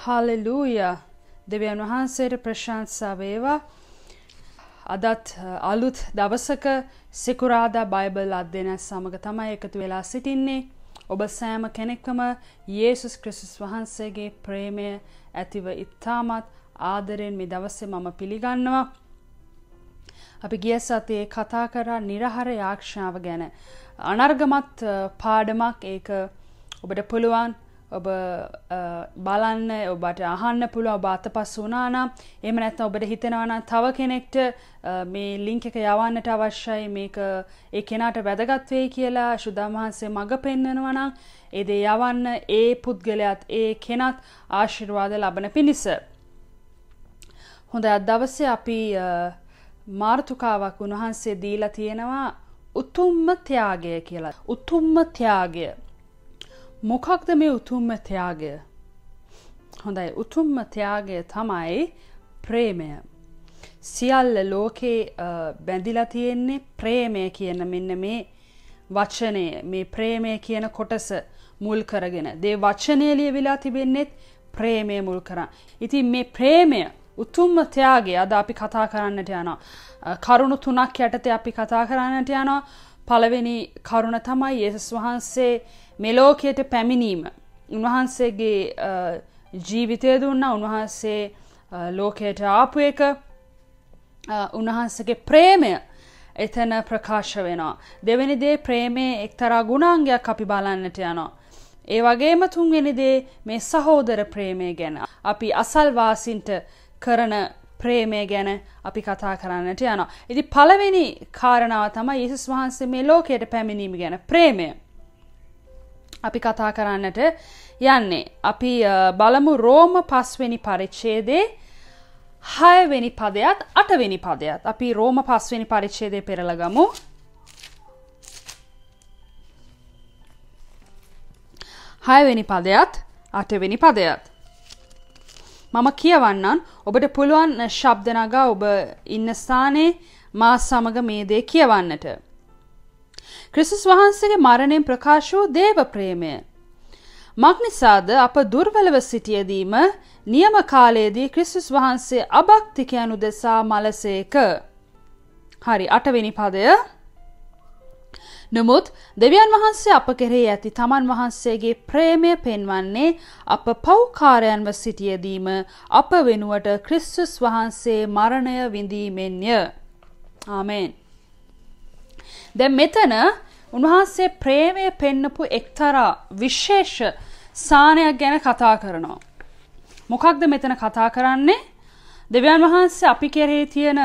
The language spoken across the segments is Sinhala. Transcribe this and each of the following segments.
හාලෙලූය දෙවියන් වහන්සේට ප්‍රශංසා වේවා. අදත් අලුත් දවසක සිකුරාදා බයිබල් අධ්‍යයනය සමග තමයි එකතු වෙලා සිටින්නේ. ඔබ සෑම කෙනෙක්වම යේසුස් ක්‍රිස්තුස් වහන්සේගේ ප්‍රේමය ඇතිව ඉත්තාමත් ආදරයෙන් මේ දවසේ මම පිළිගන්නවා. අපි ගිය සතියේ කතා කරා නිරහර යාක්ෂාව ගැන. අනර්ගමත් පාඩමක්. ඒක ඔබට පුළුවන් ඔබ බලන්න ඔබට අහන්න පුළුව ඔබ අත පස් වනානම් එම නැත්න ඔබට හිතෙනවන තව කෙනෙක්ට මේ ලිංක එක යවන්නට අවශ්‍යයි මේක ඒ කෙනාට වැදගත්වේ කියලා ශුදාමහන්සේ මඟ පෙන්න්නනවනම් එදේ යවන්න ඒ පුද්ගලයත් ඒ කෙනත් ආශිර්වාද ලබන පිණිස. හොඳ අදවසේ අපි මාර්තුකාවක් උන්වහන්සේ දීලා තියෙනවා උතුම්ම ත්‍යාගය කියලා. උතුම්ම ත්‍යාගය. මොකක්ද මේ උතුම්ම ත්‍යාගය? හොඳයි උතුම්ම ත්‍යාගය තමයි ප්‍රේමය. සියල්ල ලෝකේ බැඳිලා තියෙන්නේ ප්‍රේමය කියන මෙන්න මේ වචනය මේ ප්‍රේමය කියන කොටස මුල් කරගෙන. දේ වචනය ලියවිලා තිබෙන්නෙත් ප්‍රේමය මුල් කරන්න. ඉතින් මේ ප්‍රේමය උතුම්ම ත්‍යාගේ අද අපි කතා කරන්නට යනවා. කරුණු තුනක් යටතේ අපි කතා කරන්නට යනවා. පළවෙනි කරුණ තමයි යේසුස් වහන්සේ මෙලෝකයට පැමිණීම උන්වහන්සේගේ ජීවිතය දුන්න උන්වහන්සේ ලෝකයට ආපු එක උන්වහන්සගේ ප්‍රේමය එතන ප්‍රකාශ වෙනවා. දෙවැනි දේ ප්‍රේමේ එක්තරා ගුණාංගයක් අපි බලන්නට යනවා. ඒ වගේම තුන්වෙනි දේ මේ සහෝදර ප්‍රේමය ගැන. අපි අසල්වාසින්ට කරන ප්‍රේමය ගැන අපි කතා කරන්නට යනවා. ඉති පළවෙනි කාරණාව තමයි යේසුස් වහන්සේ මේ ලෝකයට පැමිණීම ගැන ප්‍රේමය. අපි කතා කරන්නට යන්නේ. අපි බලමු රෝම පස්වෙනි පරිච්ඡේදේ හයවෙනි පදයත් අටවෙනි පදයත්. අපි රෝම පස්වෙනි පරිච්ඡේදය පෙරලගමු. හයවෙනි පදයත් අටවෙනි පදයත්. මම කියවන්නන් ඔබට පුළුවන් ශබ්දනගා ඔබ ඉන්න ස්ථානයේ මා සමග මේ දේ කියවන්නට. ක්‍රිස්තුස් වහන්සේගේ මරණයෙන් ප්‍රකාශ වූ දේව ප්‍රේමය. මක්නිසාද අප දුර්වලව සිටියදීම නියම කාලයේදී ක්‍රිස්තුස් වහන්සේ අභක්තිකයනු දෙසා මලසේක. හරි අටවෙනි පදය නමුත් දෙවියන් වහන්සේ අප කෙරෙහි ඇති තමන් වහන්සේගේ ප්‍රේමය පෙන්වන්නේ අප පෞකාරයන්ව සිටියදීම අප වෙනුවට ක්‍රිස්තුස් වහන්සේ මරණය විඳීමෙන්ය. ආමෙන්. දැ මෙතන උන්වහන්සේ ප්‍රේමය පෙන්නපු එක්තරා විශේෂ සානයක් ගැන කතා කරනවා. මොකක්ද මෙතන කතා කරන්නේ දෙවියන් වහන්සේ අපි කෙරේ තියෙන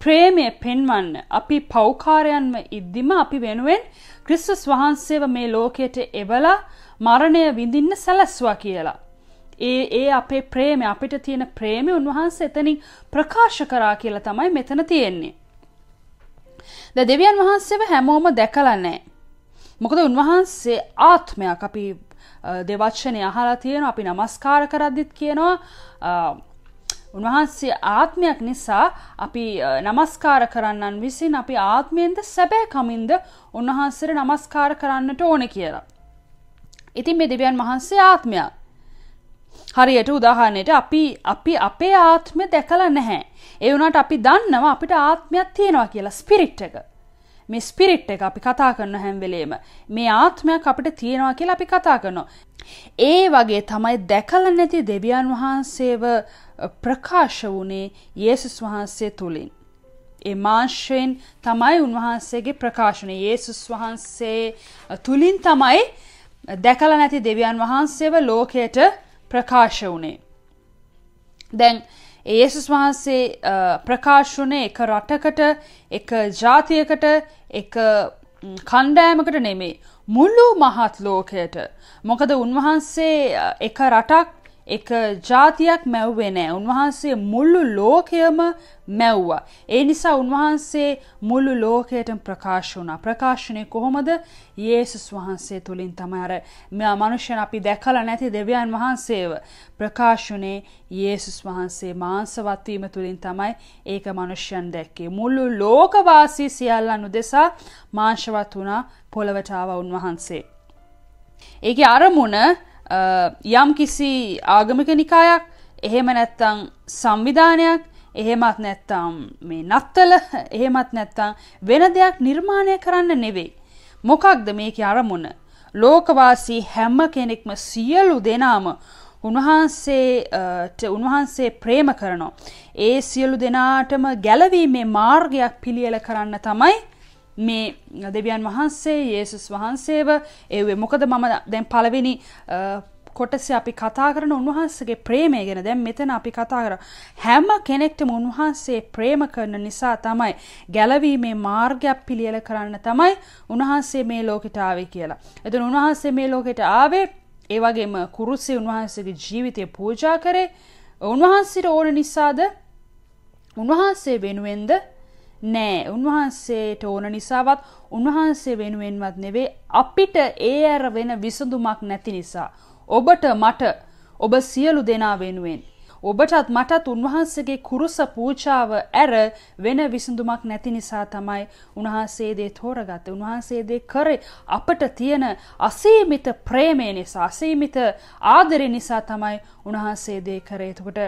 ප්‍රේමය පෙන්වන්න අපි පෞකාරයන්ම ඉද්දිම අපි වෙනුවෙන් ක්‍රිස්තුස් වහන්සේව මේ ලෝකයට එවලා මරණය විඳින්න සැලස්වා කියලා. ඒ ඒ අපේ ප්‍රේමය අපිට තියෙන ප්‍රේමය උන්වහන්සේ එතනින් ප්‍රකාශ කරා කියලා තමයි මෙතන තියෙන්නේ. ද දෙවියන් වහන්සේව හැමෝම දැකලා නැහැ. මොකද උන්වහන්සේ ආත්මයක් අපි දෙවචනය අහලා තියෙන අපි නමස්කාර කරද්දිත් කියනවා උන්වහන්සේ ආත්මයක් නිසා අපි නමස්කාර කරන්නන් විසින් අපි ආත්මයෙන්ද සැබෑ කමින්ද උන්වහන්සේට නමස්කාර කරන්නට ඕන කියලා. ඉතින් මේ දෙවියන් වහන්සේ ආත්මයක්. හරියට උදාහරණයට අපි අපි අපේ ආත්මය දැකලා නැහැ. ඒ වුණාට අපි දන්නවා අපිට ආත්මයක් තියෙනවා කියලා ස්පිරිට් එක. මේ ස්පිරිට් එක අපි කතා කරන හැම වෙලේම මේ ආත්මයක් අපිට තියෙනවා කියලා අපි කතා කරනවා. ඒ වගේ තමයි දැකලා නැති දෙවියන් වහන්සේව ප්‍රකාශ වුණේ යේසුස් වහන්සේ තුලින්. ඒ මාංශයෙන් තමයි උන්වහන්සේගේ ප්‍රකාශනය. යේසුස් වහන්සේ තුලින් තමයි දැකලා නැති දෙවියන් වහන්සේව ලෝකයට ප්‍රකාශ වුණේ. දැන් ඒසුස් වහන්සේ ප්‍රකාශුනේ එක රටකට එක ජාතියකට එක කණ්ඩෑමකට නෙමේ මුල්ලු මහත් ලෝකයට මොකද උන්වහන්සේ එක රටක් එක ජාතියක් මැව්වේ නෑ උන්වහන්සේ මුල්ලු ලෝකයම මැව්වා. ඒ නිසා උන්වහන්සේ මුල්ලු ලෝකයට ප්‍රකාශ වුණා. ප්‍රකාශනය කොහොමද? යේසුස් වහන්සේ තුලින් තමයි අර මනුෂ්‍යයන් අපි දැකලා නැති දෙවියන් වහන්සේව ප්‍රකාශුනේ යේසුස් වහන්සේ මාංශවත් වීම තුලින් තමයි ඒක මනුෂ්‍යයන් දැක්කේ. මුළු ලෝකවාසී සියල්ලන් උදෙසා මාංශවත් වුණා පොළවට ආවා උන්වහන්සේ. ඒකේ අරමුණ යම් කිසි ආගමික නිකායක් එහෙම නැත්තං සංවිධානයක් එහෙමත් නැත්තම් මේ නත්තල එහෙමත් නැත්තං වෙන දෙයක් නිර්මාණය කරන්න නෙවෙයි. මොකක්ද මේක අරමුණ. ලෝකවාසී හැම්ම කෙනෙක්ම සියලු දෙනාම උන්වහන්සේට උන්වහන්සේ ප්‍රේම කරනවා. ඒ සියලු දෙනාටම ගැලවීමේ මාර්ගයක් පිළියල කරන්න තමයි මේ දෙවියන් වහන්සේ යේසුස් වහන්සේව ඒවේ මොකද මම දැන් පළවෙනි කොටස අපි කතා කරන උන්වහන්සගේ ප්‍රේමය ගැන දැන් මෙතන අපි කතා කර. හැම කෙනෙක්ටම උන්වහන්සේ ප්‍රේම කරන නිසා තමයි ගැලවීමේ මාර්ගයක් පිළියල කරන්න තමයි උන්වහන්සේ මේ ලෝකෙට ආවේ කියලා. එතන උන්වහන්සේ මේ ලෝකෙට ආවේ ඒ වගේම කුරුස්සේ උන්වහන්සේගේ ජීවිතය පූජා කරේ. උන්වහන්සේට ඕන නිසාද? උන්වහන්සේ වෙනුවෙන්ද නෑ උන්වහන්සේට ඕන නිසාවත් උන්වහන්සේ වෙනුවෙන්වත් නෙවේ අපිට ඒ ඇර වෙන විසඳුමක් නැති නිසා. ඔබට මට ඔබ සියලු දෙනා වෙනුවෙන්. ඔබටත් මටත් උන්වහන්සේගේ කුරුස පූජාව ඇර වෙන විසඳුමක් නැති නිසා තමයි උන්වහන්සේදේ තෝරගත්ත උන්වහන්සේදේ කරේ අපට තියෙන අසීමිත ප්‍රේමය නිසා අසීමිත ආදරය නිසා තමයි උන්වහන්සේදේ කරේ එතකොට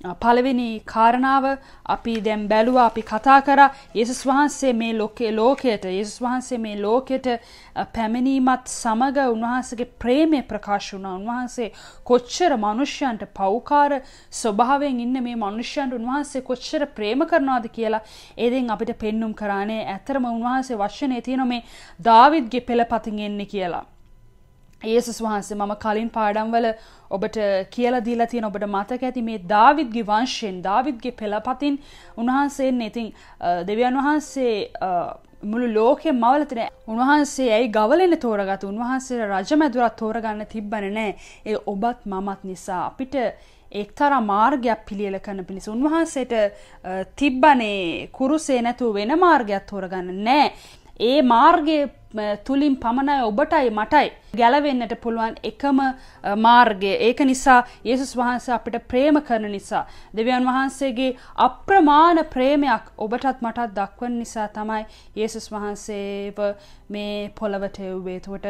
පළවෙනි කාරණාව අපි දැම් බැලුව අපි කතා කර යේසුස් වහන්සේ මේ ලෝකේ ලෝකයට යේසුස් වහන්සේ මේ ලෝකෙට පැමිණීමත් සමග උන්වහන්සේගේ ප්‍රේමය ප්‍රකාශ වුණා. උන්වහන්සේ කොච්චර මනුෂ්‍යයන්ට පෞකාර ස්වභාවයෙන් ඉන්න මේ මනුෂ්‍යයන්ට උන්වහන්සේ කොච්චර ප්‍රේම කරනවාද කියලා ඒදෙන් අපිට පෙන්නුම් කරානේ ඇතරම උන්වහන්සේ වශ්‍යනය තියෙන මේ දාවිද්ගේ පෙළපතින් එන්නේ කියලා. ඒසුස් වහන්සේ මම කලින් පාඩම්වල ඔබට කියලා දීලා තියෙන ඔබට මතක ඇති මේ දාවිද්ගේ වංශයෙන් දාවිද්ගේ පෙළපතින් උන්වහන්සේන් ඉතින් දෙවියන් වහන්සේ මුළු ලෝකෙ මවලතින උන්වහන්සේ ඇයි ගවලෙන තෝරගත උන්වහන්සේ රජමැදුරත් තෝරගන්න තිබ්බන නෑ. ඒ ඔබත් මමත් නිසා අපිට එක්තරා මාර්ගයක් පිළියල කරන පිණිස උන්වහන්සේට තිබ්බනේ කුරුසේ නැතුව වෙන මාර්ගයක් තෝරගන්න නෑ. ඒ මාර්ගය තුලින් පමණයි ඔබටයි මටයි ගැලවෙන්නට පුළුවන් එකම මාර්ගය. ඒක නිසා යේසුස් වහන්සේ අපිට ප්‍රේම කරන නිසා දෙවියන් වහන්සේගේ අප්‍රමාණ ප්‍රේමයක් ඔබටත් මටත් දක්වන නිසා තමයි යේසුස් වහන්සේව මේ පොළවට එව්වේ. එතකොට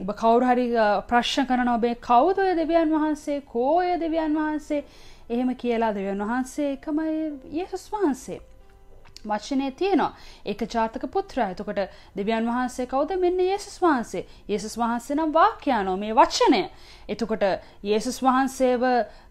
ඔබ කවුරු හරි ප්‍රශ්න කරන ඔබේ කවුද ඔය දෙවියන් වහන්සේ? කෝය දෙවියන් වහන්සේ? එහෙම කියලා දෙවියන් වහන්සේ එකමයි යේසුස් වහන්සේ. වචනය තියෙනවා. ඒක ජාතක පුත්‍රයා. එතකොට දෙවියන් වහන්සේ කවුද? මෙන්න යේසුස් වහන්සේ. යේසුස් වහන්සේ නම් වාක්‍යයානෝ මේ වචනය. එතකොට යේසුස් වහන්සේව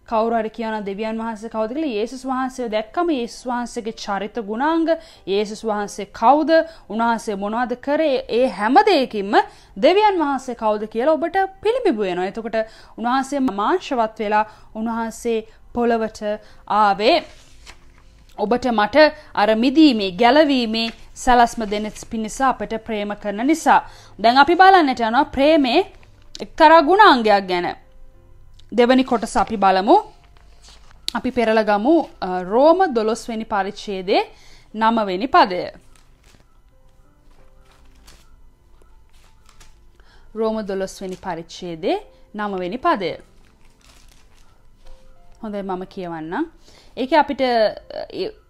කවුරුහරි කියන දෙවියන් වහන්සේ කවුද කියලා? යේසුස් වහන්සේ දැක්කම යේසුස් වහන්සේගේ චරිත ගුණාංග. යේසුස් වහන්සේ කවුද? උන්වහන්සේ මොනවද කරේ? ඒ හැම දෙයකින්ම දෙවියන් වහන්සේ කවුද කියලා ඔබට පිළිඹු වෙනවා. එතකොට උන්වහන්සේ මාංශවත් වෙලා උන්වහන්සේ පොළවට ආවේ. ඔබට මට අර මිදීමේ ගැලවීමේ සැලස්ම දෙන පිණිස අපට ප්‍රේම කරන නිසා. දැන් අපි බලන්නට යනවා ප්‍රේමේ එක්තරා ගුණාංගයක් ගැන. දෙවනි කොටස අපි බලමු. අපි පෙරලගමු රෝම දොළොස්වෙනි පරිච්ඡේදයේ නමවෙනි පදය. රෝම දොළොස්වෙනි පරිච්ඡේදයේ නමවෙනි පදය. හොඳයි මම කියවන්නම්. ඒක අපිට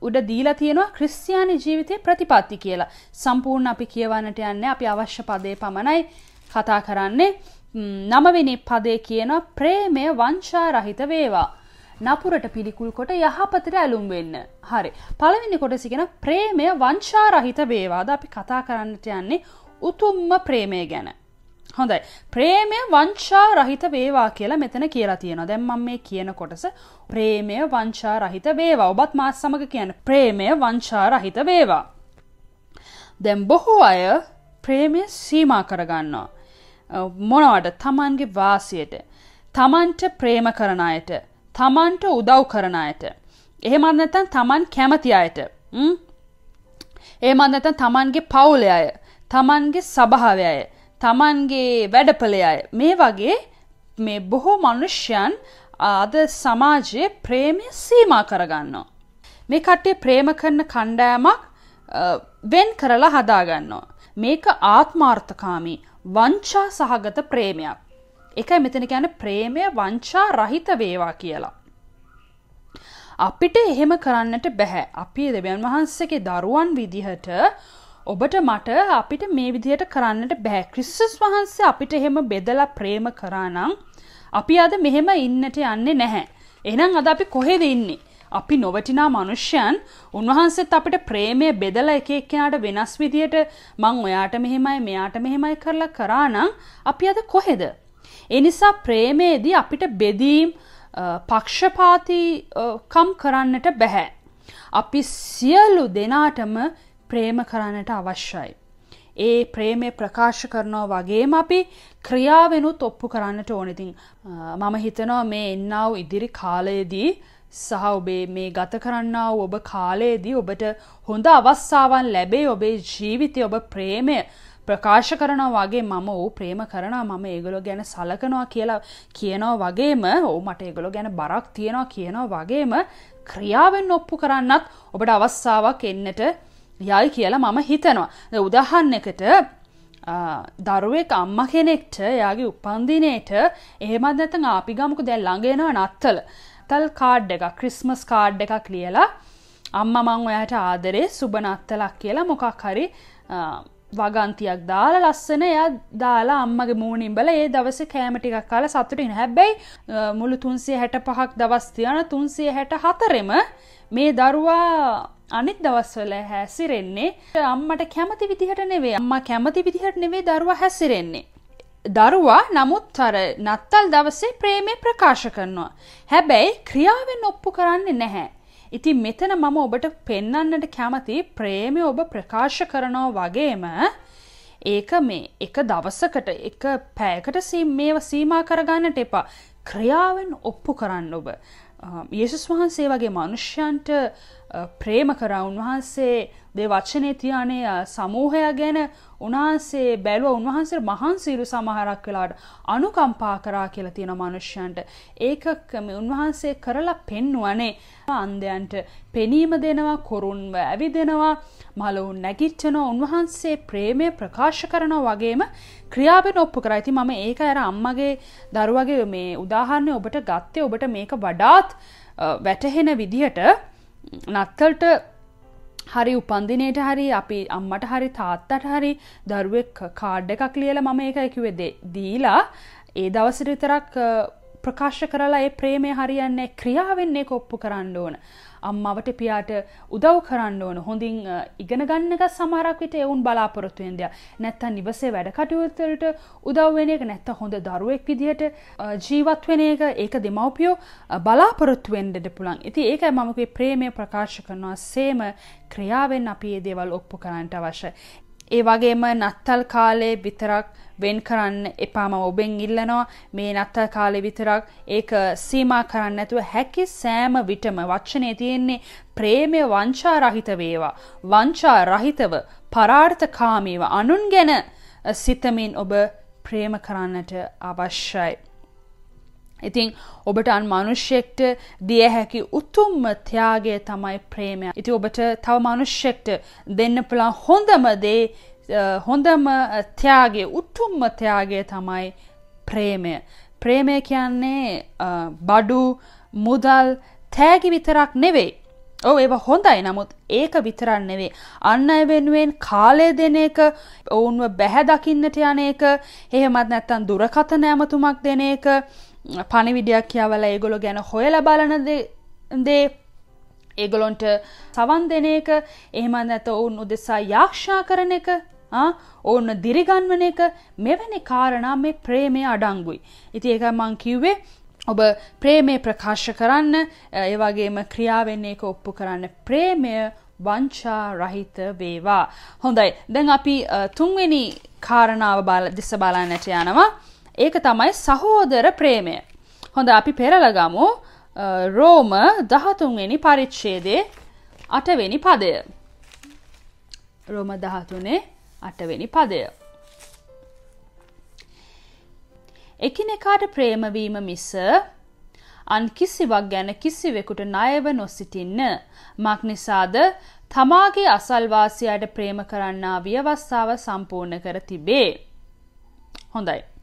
උඩ දීලා තියෙනවා ක්‍රිස්තියානි ජීවිතය ප්‍රතිපත්ති කියලා. සම්පූර්ණ අපි කියවන්නට යන්නේ අපි අවශ්‍ය පදේ පමණයි කතා කරන්නේ. නමවෙනි පදේ කියන ප්‍රේමය වංචා රහිත වේවා. නපුරට පිළිකුල් කොට යහපතට ඇලුම් වෙන්න. හරි. පළවෙනි කොටස කියන ප්‍රේමය වංචා රහිත වේවාද අපි කතා කරන්නට යන්නේ උතුම්ම ප්‍රේමය ගැන. හොඳයි. ප්‍රේමය වංචා රහිත වේවා කියලා මෙතන කියලා තියෙනවා. දැන් මම මේ කියන කොටස ප්‍රේමය වංචා රහිත වේවා. ඔබත් මාත් සමග කියන ප්‍රේමය වංචා රහිත වේවා. දැන් බොහෝ අය ප්‍රේමය සීමා කරගන්නවා. මොනවද? තමන්ගේ වාසියට. තමන්ට ප්‍රේම කරන අයට. තමන්ට උදව් කරන අයට. එහෙමත් නැත්නම් තමන් කැමති අයට. එහෙමත් නැත්නම් තමන්ගේ පවුලේ අය. තමන්ගේ සභාවේ අය. තමන්ගේ වැඩපලය අය මේ වගේ මේ බොහෝ මනුෂ්‍යයන් අද සමාජයේ ප්‍රේමය සීමා කරගන්නවා. මේ කට්ටිය ප්‍රේම කරන කණ්ඩෑමක් වෙන් කරලා හදාගන්නවා. මේක ආත්මාර්ථකාමී වංචා සහගත ප්‍රේමයක්. එකයි මෙතන කියන ප්‍රේමය වංචා රහිත වේවා කියලා. අපිට එහෙම කරන්නට බැහැ. අපි දෙවියන් වහන්සේගේ දරුවන් විදිහට ඔබට මට අපිට මේ විදිහට කරන්නට බෑ ක්‍රිස්සස් වහන්සේ අපිට එහෙම බෙදලා ප්‍රේම කරානම් අපි අද මෙහෙම ඉන්නට යන්නේ නැහැ. එහෙනම් අද අපි කොහෙද ඉන්නේ? අපි නොවටිනා මනුෂ්‍යයන් උන්වහන්සේත් අපිට ප්‍රේමය බෙදලා එක එක්කෙනාට වෙනස් විදියට මං ඔයාට මෙහෙමයි මෙයාට මෙහෙමයි කරලා කරා නම් අපි අද කොහෙද? ඒ නිසා ප්‍රේමයේදී අපිට බෙදීම් පක්ෂපාතී කම් කරන්නට බැහැ. අපි සියලු දෙනාටම ප්‍රේම කරන්නට අවශ්‍යයි. ඒ ප්‍රේමය ප්‍රකාශ කරනවා වගේම අපි ක්‍රියාවෙනුත් ඔප්පු කරන්නට ඕනෙතින් මම හිතනවා මේ එන්නාව ඉදිරි කාලයේදී සහ ඔබේ මේ ගත කරන්නාව ඔබ කාලයේදී ඔබට හොඳ අවස්ථාවන් ලැබේ ඔබේ ජීවිතය ඔබ ප්‍රේමය ප්‍රකාශ කරනවා වගේ මම ඕ ප්‍රේම කරනවා මම ඒගොලො ගැන සලකනවා කියලා කියනවා වගේම ඕ මට ඒගොලො ගැන බරක් තියෙනවා කියනවා වගේම ක්‍රියාවෙන් ඔප්පු කරන්නත් ඔබට අවස්ථාවක් එන්නට යයි කියලා මම හිතනවා. උදාහන්නකට දරුවෙක් අම්ම කෙනෙක්ට යාගේ උපන්දිනයට එහෙමත් නැත්නම් අපි ගමුකෝ දැන් ළඟ එනවා නත්තල. තල් කාඩ් එකක් ක්‍රිස්මස් කාඩ් එකක් ලියලා අම්මා මං ඔයාට ආදරේ සුබ නත්තලක් කියලා මොකක් හරි වගන්තියක් දාලා ලස්සන එයා දාලා අම්මගේ මූණින් බල ඒ දවසේ කෑම ටිකක් කාලා සතුටින් හැබැයි මුළු 365ක් දවස් තියන 364ෙම මේ දරුවා අනිත් දවස්වල හැසිරෙන්නේ අම්මට කැමති විදිහට නෙවේ අම්මා කැමති විදිහට නෙවේ දරුවා හැසිරෙන්නේ. දරුවා නමුත් අර නත්තල් දවසේ ප්‍රේමය ප්‍රකාශ කරනවා. හැබැයි ක්‍රියාවෙන් ඔප්පු කරන්නේ නැහැ. ඉතින් මෙතන මම ඔබට පෙන්වන්නට කැමති ප්‍රේමය ඔබ ප්‍රකාශ කරනවා වගේම ඒක මේ එක දවසකට එක පෑයකට මේව සීමා කරගන්නට එපා. ක්‍රියාවෙන් ඔප්පු කරන්න ඔබ. යේසුස් වහන්සේ වගේ මනුෂ්‍යයන්ට ප්‍රේම කරා. උන්වහන්සේ දේ වචනය තියානේ සමූහය ගැන උන්වහන්සේ බැලුව උන්වහන්සේ මහන්සීරු සමහරක් වෙලාට අනුකම්පා කරා කියලා තියෙන මනුෂ්‍යයන්ට ඒකකම උන්වහන්සේ කරලා පෙන්වුවනේ අන්දයන්ට පෙනීම දෙනවා කොරුන්ව ඇවිදෙනවා මලවුන් නැගිච්චනවා උන්වහන්සේ ප්‍රේමය ප්‍රකාශ කරනවා වගේම ක්‍රියාවෙන් ඔප්පු කරා. ඉතින් මම ඒක අර අම්මගේ දරුවගේ මේ උදාහරණය ඔබට ගත්තේ ඔබට මේක වඩාත් වැටහෙන විදිහට නත්තල්ට හරි උපන්දිනයට හරි අපි අම්මට හරි තාත්තට හරි දරුවෙක් කාඩ් එකක් ලියල මම ඒක ඇකිවෙදේ දීලා ඒ දවසට විතරක් ප්‍රකාශ කරලා ඒ ප්‍රේමය හරියන්නේ ක්‍රියාවෙන්නේ කොප්පු කරන්න ඕන. අම්මවට පියාට උදව් කරන්න ඕන හොඳින් ඉගෙන ගන්නක සමහරක් විට එවුන් බලාපොරොත්තුවෙන් දෙයක් නැත්තම් නිවසේ වැඩ කටයුත්තලට උදව් වෙන එක නැත්තම් හොඳ දරුවෙක් විදිහට ජීවත් වෙන එක ඒක දෙමව්පියෝ බලාපොරොත්තු වෙන්නට පුළුවන්. ඉතින් ඒකයි මම කිව්වේ ප්‍රේමය ප්‍රකාශ කරනවා සේම ක්‍රියාවෙන් අපි මේ දේවල් ඔප්පු කරන්නට අවශ්‍යයි. ඒ වගේම නත්තල් කාලේ විතරක් වෙන් කරන්න එපාම ඔබෙන් ඉල්ලනවා. මේ නත්තල් කාලෙ විතරක් ඒක සීමා කරන්න නැතුව හැකි සෑම විටම වචනේ තියෙන්නේ ප්‍රේමය වංචා රහිත වේවා. වංචා රහිතව පරාර්ථකාමීව අනුන් ගැන සිතමින් ඔබ ප්‍රේම කරන්නට අවශ්‍යයි. ඉතින් ඔබට අන් මනුෂ්‍යෙක්ට දිය හැකි උතුම්ම ත්‍යාගය තමයි ප්‍රේමය. ඉති ඔබට තව මනුෂ්‍යෙක්ට දෙන්න පුළා හොඳම දේ හොඳම ත්‍යාගේ උතුම්ම ත්‍යාගය තමයි ප්‍රේමය. ප්‍රේමය කියන්නේ බඩු මුදල් තෑගි විතරක් නෙවෙයි. ඔව ඒ හොඳයි නමුත් ඒක විතරන්න නෙවේ. අන්න වෙනුවෙන් කාලය දෙන එක ඔවුන්ව බැහැදකින්නට යන එක එහෙමත් නැත්තන් දුරකථන ඇමතුමක් දෙන එක පණිවිඩයක් කියවල ඒගොලො ගැන හොයල බලන දේ ඒගොලොන්ට සවන් දෙන එක එහෙමත් නැත ඔවුන් උදෙසා යාක්ෂා කරන එක ඔවුන්න දිරිගන්වන එක මෙවැනි කාරණා මේ ප්‍රේමය අඩංගුයි. ඉති ඒක මං කිව්වේ ඔබ ප්‍රේමය ප්‍රකාශ කරන්න ඒවගේම ක්‍රියාවෙන්නේ එක ඔප්පු කරන්න ප්‍රේමය වංචා රහිත වේවා. හොඳයි දැන් අපි තුන්වෙනි කාරණාව බාල දෙස බලාන්නට යනවා. ඒක තමයි සහෝදර ප්‍රේමය. හොඳ අපි පෙරලගමු රෝම දහතුන්වෙනි පරිච්ඡේදේ අටවෙනි පදය. රෝම දහතුනේ අටවෙනි පදය. එකිනෙකාට ප්‍රේමවීම මිස අන් කිසිවක් ගැන කිසිවෙකුට ණයව නොසිටින්න. මක් නිසාද තමාගේ අසල්වාසියාට ප්‍රේම කරන්නා ව්‍යවස්ථාව සම්පූර්ණ කර තිබේ. හොඳයි.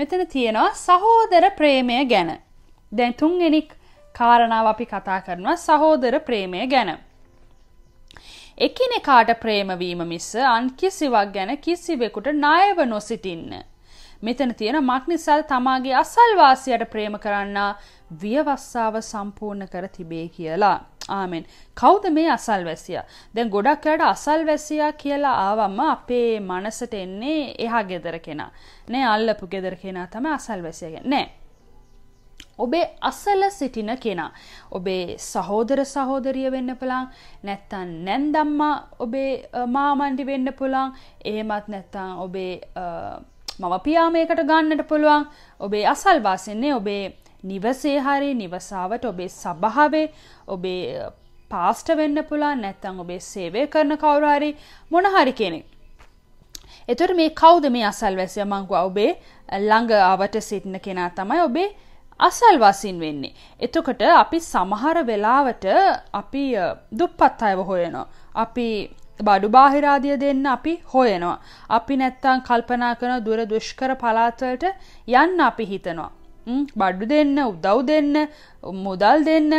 මෙතන තියෙනවා සහෝදර ප්‍රේමය ගැන. දැන් තුන්වෙනි කාරණාව අපි කතා කරනවා සහෝදර ප්‍රේමය ගැන. එකිනෙකාට ප්‍රේමවීම මිස අන් කිසිවක් ගැන කිසිවෙකුට ණයව නොසිටින්න. මෙතන තියෙන මක් නිසාද තමාගේ අසල්වාසියට ප්‍රේම කරන්නා වියවස්සාව සම්පූර්ණ කර තිබේ කියලා. ආමෙන්. කවුද මේ අසල්වැසියා? දැන් ගොඩක් අයට අසල්වැසියා කියලා ආවම අපේ මනසට එන්නේ එහා ගෙදර කෙනා. නෑ අල්ලපු ගෙදර කෙනා තමයි අසල්වැසියා නෑ. ඔබේ අසල සිටින කෙනා. ඔබේ සහෝදර සහෝදරිය වෙන්න පුළන් නැත්තන් නැන්දම්මා ඔබේ මාමන්ඩි වෙන්න පුළන් එහෙමත් නැත්තං ඔබේ මම පියාමයකට ගන්නට පුළුවන්. ඔබේ අසල්වාසින්නේ ඔබේ නිවසේ හරි නිවසාවට ඔබේ සභාවේ ඔබේ පාස්ට වෙන්න පුළන් නැත්තං ඔබේ සේවය කරන කවුරහරි මොනහරි කෙනෙක්. එතුට මේ කෞද මේ අසල්වැසිය මංකු ඔබේ ළඟ අවට සිටින කෙනා තමයි ඔබේ අසල්වාසින් වෙන්නේ. එතකොට අපි සමහර වෙලාවට අපි දුප්පත් අයව හොයනවා. අපි බඩු බාහිරාදිය දෙන්න අපි හොයනවා. අපි නැත්තං කල්පනා කරන දුර දුෂ්කර පලාත්වලට යන්න අපි හිතනවා. බඩ්ඩු දෙන්න උදව් දෙන්න මුදල් දෙන්න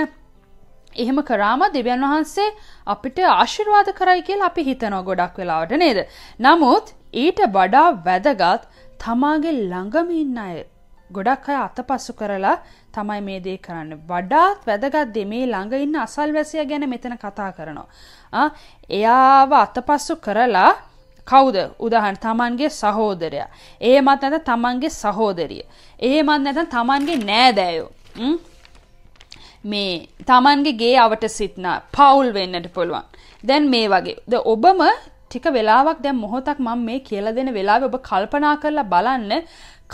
එහෙම කරාම දෙවියන් වහන්සේ අපිට ආශිර්වාද කරයි කියලා අපි හිතනවා ගොඩක් වෙලාවට නේද. නමුත් ඊට වඩා වැදගත් තමාගේ ළඟම ඉන්න අය ගොඩක් අය අතපස්සු කරලා තමයි මේ දේ කරන්න. වඩාත් වැදගත් දේ මේ ළඟ ඉන්න අසල්වැසියා ගැන මෙතන කතා කරනවා. එයාව අතපස්සු කරලා කවුද උදාහරණ තමන්ගේ සහෝදරයා. එහෙමත් නැත්නම් තමන්ගේ සහෝදරිය. එහෙමත් නැත්නම් තමන්ගේ නෑදෑයෝ. මේ තමන්ගේ ගේ අවට සිටින පවුල් වෙන්නට පුළුවන්. දැන් මේ වගේ. ද ඔබම ටික වෙලාවක් දැන් මොහොතක් මම මේ කියලා දෙන වෙලාවේ ඔබ කල්පනා කරලා බලන්න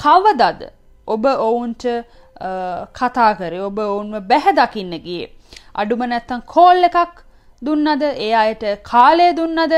කවදද ඔබ ඔවුන්ට කතා කරේ ඔබ ඔවුන්ව බැහැ දකින්න ගියේ. අඩුම නැත්තම් කෝල් එකක් දුන්නද ඒ අයට කාලය දුන්නද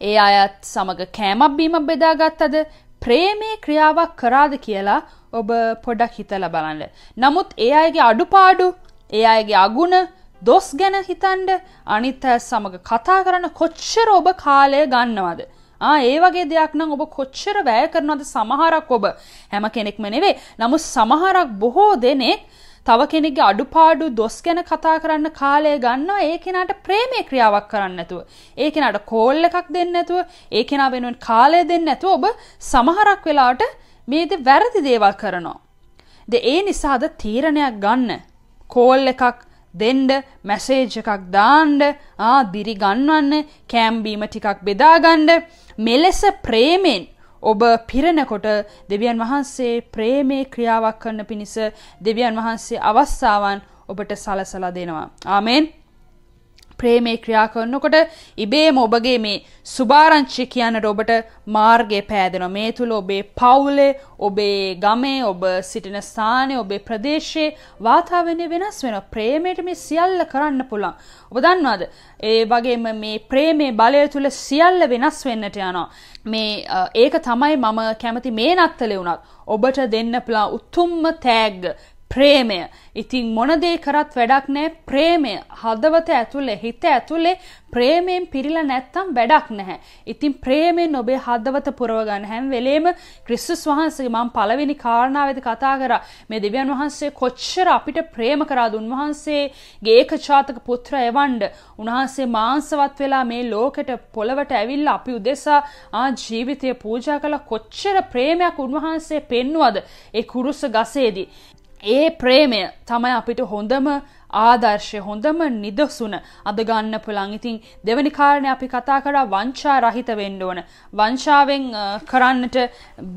ඒ අයත් සමඟ කෑමක් බීමක් බෙදාගත්තද ප්‍රේමේ ක්‍රියාවක් කරාද කියලා ඔබ පොඩක් හිතල බලන්න. නමුත් ඒ අයගේ අඩුපාඩු ඒ අයගේ අගුණ දොස් ගැන හිතන්ඩ අනිත් ඇ සමඟ කතා කරන්න කොච්චර ඔබ කාලය ගන්නවද. ඒ වගේ දෙයක් නම් ඔබ කොච්චර වැය කරනවද සමහරක් ඔබ හැම කෙනෙක්ම නෙවේ නමුත් සමහරක් බොහෝ දෙනෙක් තව කෙනෙක්ගේ අඩුපාඩු දොස් ගැන කතා කරන්න කාලය ගන්නවා ඒ කෙනාට ප්‍රේමය ක්‍රියාවක් කරන්න නැතුව. ඒ කෙනාට කෝල් එකක් දෙන්න නැතුව ඒ කෙනා වෙනුවෙන් කාලය දෙන්න නැතුව ඔබ සමහරක් වෙලාවට මේද වැරදි දේවල් කරනවා. ද ඒ නිසාද තීරණයක් ගන්න. කෝල් එකක් දෙන්ඩ මැසේජ් එකක් දාන්ඩ ආ දිරි ගන්නවන්න කෑම්බීම ටිකක් බෙදාගණ්ඩ මෙලෙස ප්‍රේමෙන් ඔබ පිරෙනකොට දෙවියන් වහන්සේ ප්‍රේමේ ක්‍රියාවක් කරන්න පිණිස දෙවියන් වහන්සේ අවස්ථාවන් ඔබට සලසලා දෙනවා. ආමෙන් ප්‍රේමේ ක්‍රියා කරනකොට ඉබේම ඔබගේ මේ සුභාරංචි කියන්නට ඔබට මාර්ගය පෑදෙනවා. මේ තුල ඔබේ පවුලේ, ඔබේ ගමේ, ඔබ සිටින ස්ථානයේ, ඔබේ ප්‍රදේශයේ වාතාවරණය වෙනස් වෙනවා. ප්‍රේමයට මේ සියල්ල කරන්න පුළුවන්. ඔබ දන්නවද? ඒ වගේම මේ ප්‍රේමේ බලය තුල සියල්ල වෙනස් වෙන්නට යනවා. මේ ඒක තමයි මම කැමති මේ නත්තලේ වුණත්. ඔබට දෙන්න පුළුවන් උතුම්ම තෑග්ග ප්‍රේමය. ඉතින් මොනදේ කරත් වැඩක් නෑ ප්‍රේමය. හදවත ඇතුළේ හිත ඇතුළේ ප්‍රේමයෙන් පිරිලා නැත්තම් වැඩක් නැහැ. ඉතින් ප්‍රේමයෙන් ඔබේ හදවත පුරව ගන්න හැම වෙලේම ක්‍රිස්තුස් වහන්සේගේ මම පළවෙනි කාරණාවේදී කතා කරා. මේ දෙවියන් වහන්සේ කොච්චර අපිට ප්‍රේම කරාද උන්වහන්සේගේ ඒකචාතක පුත්‍ර එවණ්ඩ උන්වහන්සේ මාංශවත් වෙලා මේ ලෝකෙට පොළවට ඇවිල්ලා අපි උදෙසා ආ ජීවිතය පූජා කළ. කොච්චර ප්‍රේමයක් උන්වහන්සේ පෙන්වුවද ඒ කුරුස ගසේදී. ඒ ප්‍රේමය තමයි අපිට හොඳම ආදර්ශය හොඳම නිදසුන අද ගන්න පුළන් ඉතින් දෙවනි කාරණය අපි කතා කරා වංචා රහිත වෙන්න ඕන. වංශාවෙන් කරන්නට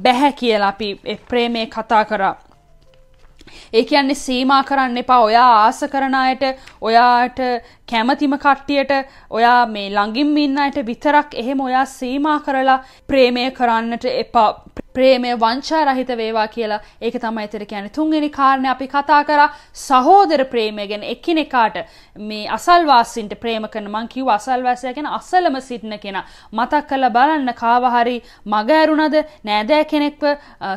බැහැ කියලා අපි ප්‍රේමය කතා කරා. ඒ කියන්නේ සීමා කරන්න එපා. ඔයා ආස කරන අයට ඔයාට කැමතිම කට්ටියට ඔයා මේ ළඟින් ඉන්න අයට විතරක් එහෙම ඔයා සීමා කරලා ප්‍රේමය කරන්නට එපා. ප්‍රේමය වංචා රහිත වේවා කියලා. ඒක තමයි එතන කියන්නේ. තුන්වෙනි කාරණේ අපි කතා කරා සහෝදර ප්‍රේමය ගැන. එකිනෙකාට මේ අසල්වාසීන්ට ප්‍රේම කරන මං කිව්ව අසල්වාසයා කියන අසලම සිටින කෙනා. මතක් කරලා බලන්න කාව හරි මග ඇරුණද? නෑදෑ කෙනෙක්ව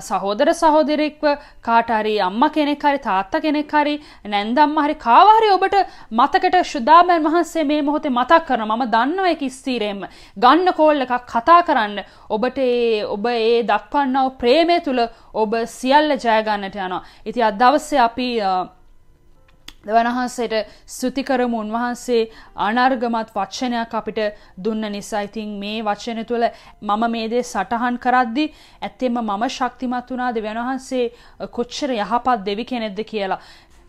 සහෝදර සහෝදරෙක්ව කාට හරි අම්මා කෙනෙක් හරි තාත්තා කෙනෙක් හරි නැන්දම්මා හරි කාව හරි ඔබට මතකට ශුද්ධාමයන් වහන්සේ මේ මොහොතේ මතක් කරනවා. මම දන්නවා ඒක ස්ථීරයෙන්ම. ගන්න කෝල් එකක් කතා කරන්න. ඔබට ඒ ඔබ ඒ දක්වා දක්වන්නව ප්‍රේමය තුළ ඔබ සියල්ල ජයගන්නට යනවා. ඉති අත් දවස්සේ අපි දෙවනහන්සේට ස්තුතිකරමු උන්වහන්සේ අනර්ගමත් වච්චනයක් අපිට දුන්න නිසා ඉතින් මේ වචන තුළ මම මේ දේ සටහන් කරද්දි ඇත්තෙම මම ශක්තිමත් වුණා දෙවියන් වහන්සේ කොච්චර යහපත් දෙවි කෙනෙක්ද කියලා.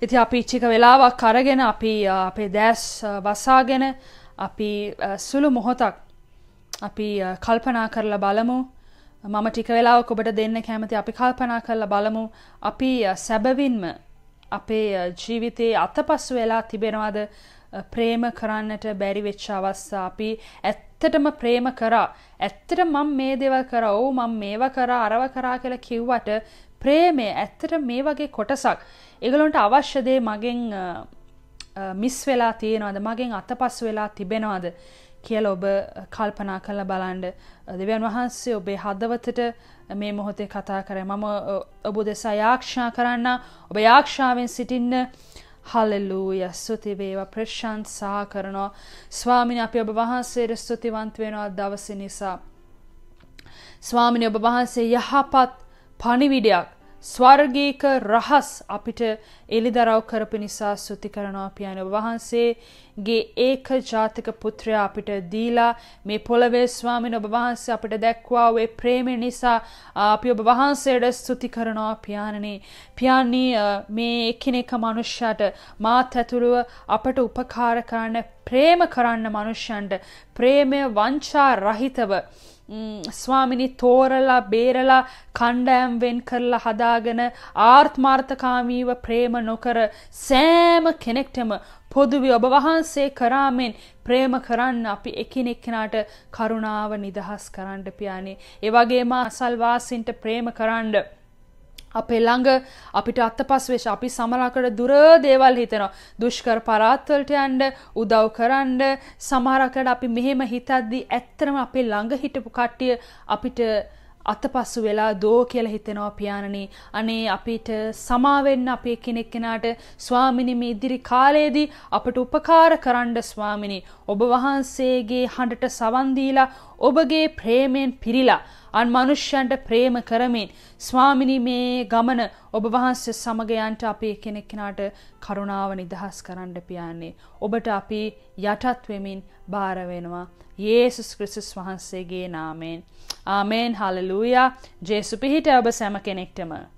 ඉති අපි ඉච්චික වෙලාවක් අරගෙන අපි අපේ දැස් වසාගෙන අපි සුළු මොහොතක් අපි කල්පනා කරලා බලමු මම ටික වෙලාවක් ඔබට දෙන්න කැමති අපි කල්පනා කරලා බලමු. අපි සැබවින්ම අපේ ජීවිතයේ අතපස්සු වෙලා තිබෙනවාද? ප්‍රේම කරන්නට බැරි වෙච්ච අවස්ථා. අපි ඇත්තටම ප්‍රේම කරා. ඇත්තට මම මේ දේවල් කරා. ඔව් මම මේවා කරා අරව කරා කියලා කිව්වට ප්‍රේමය ඇත්තට මේ වගේ කොටසක්. ඒගොල්ලන්ට අවශ්‍ය දේ මගෙන් මිස් වෙලා තියෙනවද? මගෙන් අතපස්සු වෙලා තිබෙනවද? කියලා ඔබ කල්පනා කරලා බලන්න. දෙවියන් වහන්සේ ඔබේ හදවතට මේ මොහොතේ කතා කරේ මම ඔබ දෙසා යාක්ෂා කරන්න. ඔබ යාක්ෂාවෙන් සිටින්න. හල්ලෙලූය. ස්තුති වේවා. ප්‍රශංසා කරනවා. ස්වාමිනි අපි ඔබ වහන්සේට ස්තුතිවන්ත වෙනවා දවස නිසා. ස්වාමිනි ඔබ වහන්සේ යහපත් පණිවිඩයක් ස්වර්ගීක රහස් අපිට එළිදරව් කරපු නිසා ස්තුති කරනවා පියාණන් වහන්සේගේ ඒක ජාතික පුත්‍රයා අපිට දීලා මේ පොළවේ ස්වාමීන් ඔබ වහන්සේ අපිට දැක්වා ඔය ප්‍රේමය නිසා අපි ඔබ වහන්සේට ස්තුති කරනවා පියාණනි. පියාණනි මේ එකිනෙක මනුෂ්‍යයට මාත් ඇතුළුව අපට උපකාර කරන්න ප්‍රේම කරන්න මනුෂ්‍යන්ට ප්‍රේමය වංචා රහිතව ස්වාමිනි තෝරලා බේරලා කණ්ඩෑම් වෙන් කරලා හදාගෙන ආර්ථමාර්ථකාමීව ප්‍රේම නොකර සෑම කෙනෙක්ටම පොදුවි ඔබ වහන්සේ කරාමෙන් ප්‍රේම කරන්න අපි එකිනෙක්කෙනාට කරුණාව නිදහස් කරන්න පියානේ. ඒවගේම අසල්වාසින්ට ප්‍රේම කරන්න. අපේ ළඟ අපිට අත්තපස් වෙච්ච අපි සමහරකට දුර දේවල් හිතනවා. දුෂ්කර පරාත්වලට යන්න උදව් කරන්න සමහරකට අපි මෙහෙම හිතද්දි ඇත්තටම අපේ ළඟ හිටපු කට්ටිය අපිට අතපස්සු වෙලා දෝ කියලා හිතෙනවා පියාණනි. අනේ අපිට සමාවෙන්න අපේ කෙනෙක් කෙනාට ස්වාමිනි මේ ඉදිරි කාලයේදී අපට උපකාර කරන්න ස්වාමිනි. ඔබ වහන්සේගේ හඬට සවන් දීලා ඔබගේ ප්‍රේමයෙන් පිරීලා අන් මනුෂ්‍යයන්ට ප්‍රේම කරමින්. ස්වාමිනී මේ ගමන ඔබ වහන්සේ සමග යන්ට අපේ කෙනෙක් කෙනාට කරුණාව නිදහස් කරන්න පියන්නේ. ඔබට අපි යටත් වෙමින් බාර වෙනවා. යේසුස් ක්‍රිස්තුස් වහන්සේගේ නාමයෙන්. ආමේන්. හලලූයා. ජේසු පිහිට ඔබ සැම කෙනෙක්ටම.